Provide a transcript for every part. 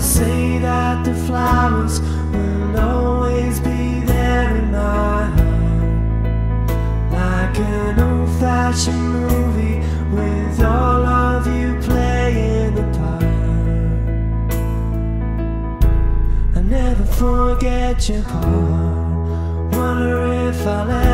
say that the flowers will always be there in my heart, like an old-fashioned movie with all of you playing a part. I never forget your part. Wonder if I'll ever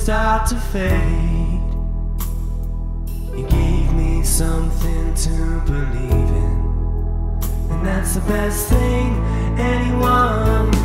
start to fade. You gave me something to believe in, and that's the best thing anyone